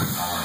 Come on.